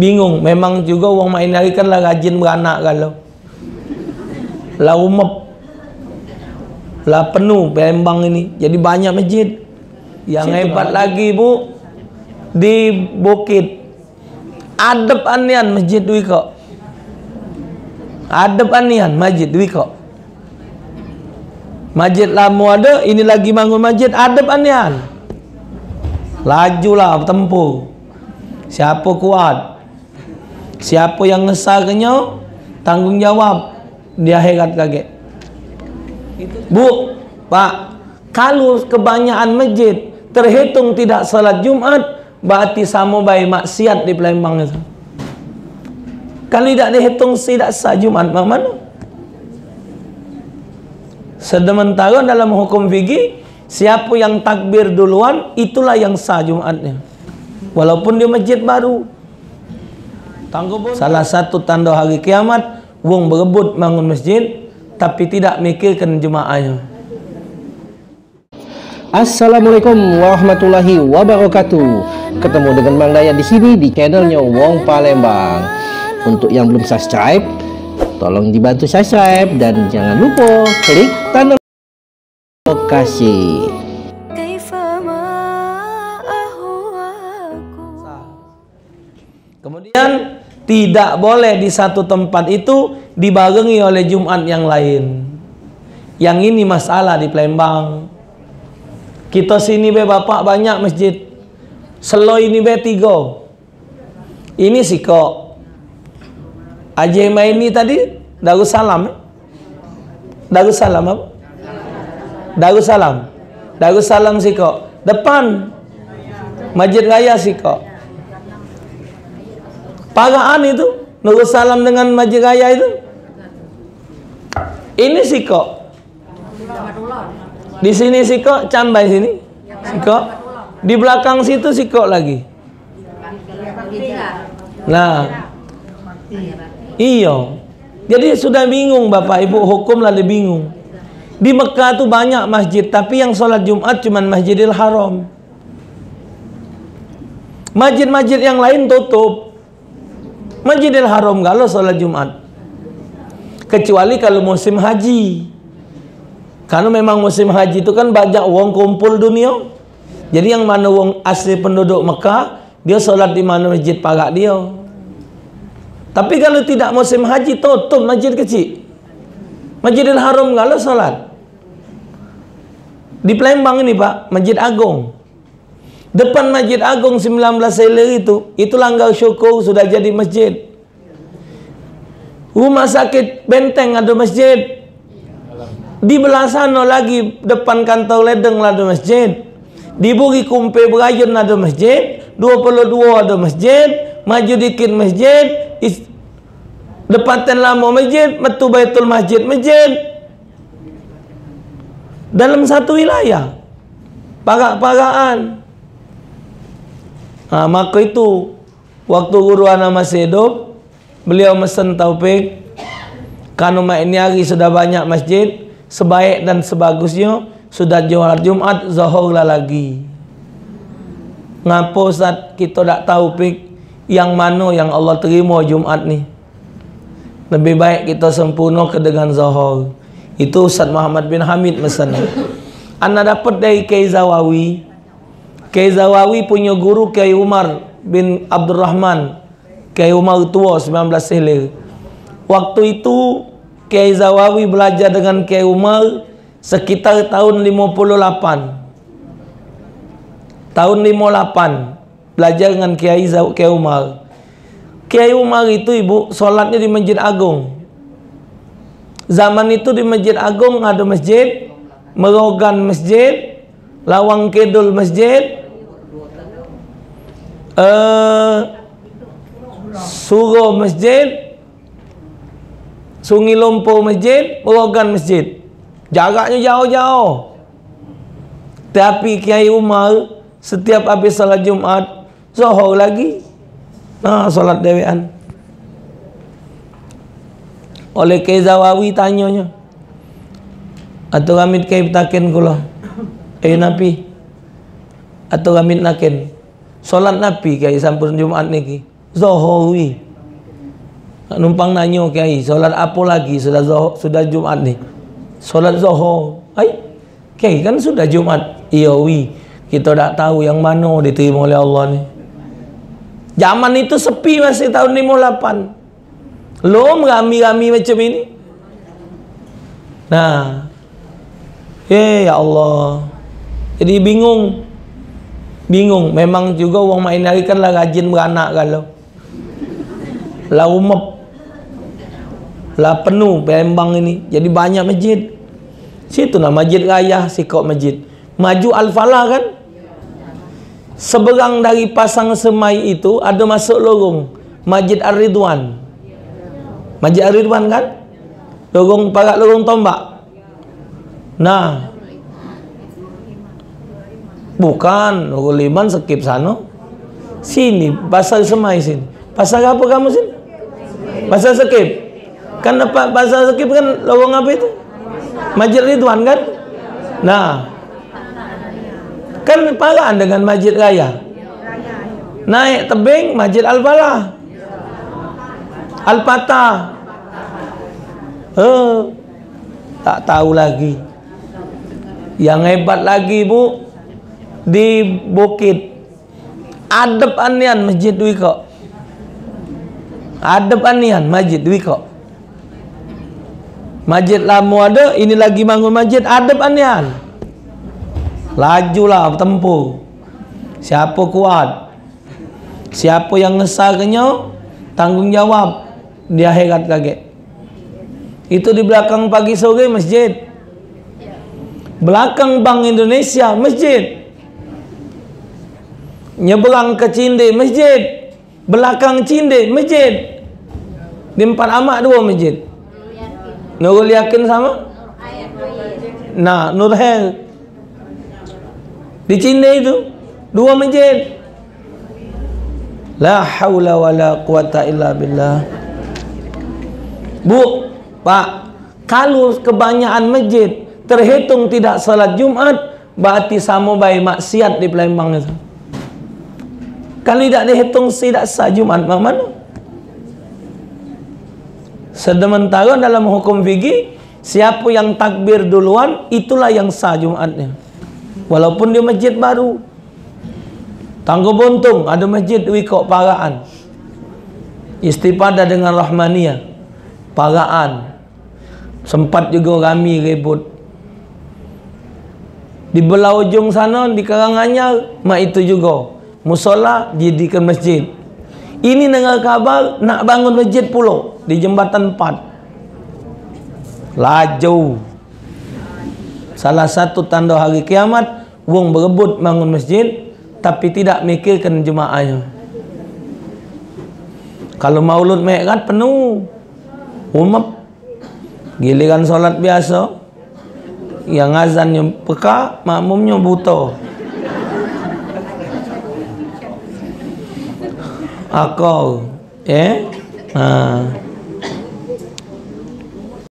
bingung. Memang juga uang main lagi kan lah rajin beranak kalau. Lah umep. Lah penuh Palembang ini. Jadi banyak masjid. Yang Situ hebat lagi bu. Di bukit. Adep anian masjid Wiko adep anian masjid Wiko masjid lama ada ini lagi bangun masjid adep anian. Lajulah tempuh. Siapa kuat Siapa yang ngesarnya tanggungjawab di akhirat kaget. Bu, Pak, kalau kebanyakan masjid terhitung tidak salat Jumat, berarti sama baik maksiat di Palembang itu. Kalau tidak dihitung tidak sah Jumat, mana? Sementara dalam hukum fikih, siapa yang takbir duluan, itulah yang sah Jumatnya. Walaupun di masjid baru. Salah satu tanda hari kiamat wong berebut bangun masjid tapi tidak mikirkan jemaahnya. Assalamualaikum warahmatullahi wabarakatuh. Ketemu dengan Bang Dayat di sini di channelnya Wong Palembang. Untuk yang belum subscribe, tolong dibantu subscribe dan jangan lupa klik tanda notifikasi. Kemudian tidak boleh di satu tempat itu dibarengi oleh Jumat yang lain. Yang ini masalah di Palembang. Kita sini be bapak banyak masjid. Selo ini be tiga. Ini siko. Aje ini tadi Darussalam. Eh? Darussalam apa? Darussalam. Darussalam siko. Depan Masjid Raya siko. Paraan itu Nurul Salam dengan Majid Raya itu. Ini siko Di sini siko Cambai sini. Siko Di belakang situ siko lagi. Nah Iyo Jadi sudah bingung Bapak Ibu Hukum lalu bingung. Di Mekah tuh banyak masjid Tapi yang sholat Jumat cuma Masjidil Haram. Masjid-masjid yang lain tutup Masjidil Haram kalau sholat Jumat. Kecuali kalau musim haji. Karena memang musim haji itu kan banyak wong kumpul dunia. Jadi yang mana wong asli penduduk Mekah, dia sholat di mana masjid parak dia. Tapi kalau tidak musim haji, tutup masjid kecil. Masjidil Haram kalau sholat. Di Palembang ini Pak, Masjid Agung. Depan Masjid Agung 19 seler itu, itu langgar syukur sudah jadi masjid. Rumah sakit Benteng ada masjid. Di belah sana lagi depan kantor Ledeng ada masjid. Di Buri Kumpe Berayun ada masjid. 22 ada masjid. Maju dikit masjid. Depatan lama masjid. Metu Baitul Masjid masjid. Dalam satu wilayah. Parak-parakan. Ha, maka itu waktu guru anak masih hidup, beliau mesen taufik. Kanu ini hari sudah banyak masjid, sebaik dan sebagusnya sudah jual Jumat Zuhur lah lagi. Ngapa kita tak tahu pik yang mana yang Allah terima Jumat ni? Lebih baik kita sempurna ke dengan Zuhur. Itu Ustaz Muhammad bin Hamid mesen. Anda dapat dari Kaizawawi Kiai Zawawi punya guru Kiai Umar bin Abdul Rahman Kiai Umar tua 19 selir waktu itu Kiai Zawawi belajar dengan Kiai Umar sekitar tahun 58 tahun 58 belajar dengan Kiai Kiai Umar. Kiai Umar itu ibu solatnya di Masjid Agung. Zaman itu di Masjid Agung ada masjid Merogan Masjid Lawang Kedul Masjid uh, Suruh masjid Sungi Lumpur masjid Merogan masjid. Jaraknya jauh-jauh. Tapi Kiai Umar Setiap habis salat Jumat Zohor lagi. Nah, salat dewan Oleh Kiai Zawawi tanyanya Atau ramit Kiai Takin kula? Eh Nabi Atau ramit Nakin Solat Nabi kaya sampun Jumat niki. Zohor wi. Numpang nanyo kiai, solat apa lagi sudah zohor, sudah Jumat ni? Solat Zohor. Ai. Kiai kan sudah Jumat. Iya wi. Kita tak tahu yang mana diterima oleh Allah ni. Zaman itu sepi masih tahun 58. Lo rami-rami macam ini. Nah. Eh ya Allah. Jadi bingung. Bingung. Memang juga orang main hari kan lah rajin beranak kalau. Lah umap. Lah penuh Palembang ini. Jadi banyak masjid. Situ lah masjid raya sikok masjid. Maju Al-Falah kan? Seberang dari pasang semai itu ada masuk lorong Masjid Ar-Ridwan. Masjid Ar-Ridwan kan? Lorong parak lorong tombak. Nah, Bukan, Nurul Liman skip sana. Sini, pasal semai sini. Pasal apa kamu sini? Pasal skip. Kan dapat pasal skip kan lorong apa itu? Masjid Ridwan kan? Nah. Kan paraan dengan Masjid Raya. Naik tebing Masjid Al-Falah. Al-Fatah. Eh, tak tahu lagi. Yang hebat lagi, Bu, di bukit. Adab anian masjid wiko adab anian masjid wiko masjid lama ada ini lagi bangun masjid adab anian. Lajulah tempuh. Siapa kuat? Siapa yang ngesarnya tanggungjawab di akhirat kaget itu di belakang pagi sore masjid. Belakang Bank Indonesia masjid nyeberang ke Cinde masjid. Belakang Cinde masjid. Di empat amak dua masjid. Nurul Yakin sama? Nah Nur Hel. Di Cinde itu dua masjid. La haula wala quwata illa billah. Bu pak kalau kebanyakan masjid terhitung tidak salat Jumat berarti sama baik maksiat di Palembang itu kalau tidak dihitung tidak sah Jumat mana? Sementara dalam hukum fikih siapa yang takbir duluan itulah yang sah Jumatnya. Walaupun dia masjid baru. Tangguh buntung ada masjid wikok paraan. Istipada dengan Rahmaniyah. Paraan. Sempat juga kami ribut. Di belah ujung sana di Karanganyar mak itu juga musola jadikan masjid. Ini dengar kabar nak bangun masjid pula di jembatan 4 laju. Salah satu tanda hari kiamat wong berebut bangun masjid tapi tidak mikirkan jemaahnya. Kalau maulud mereka penuh umap giliran solat biasa yang azannya peka makmumnya buta akal eh ha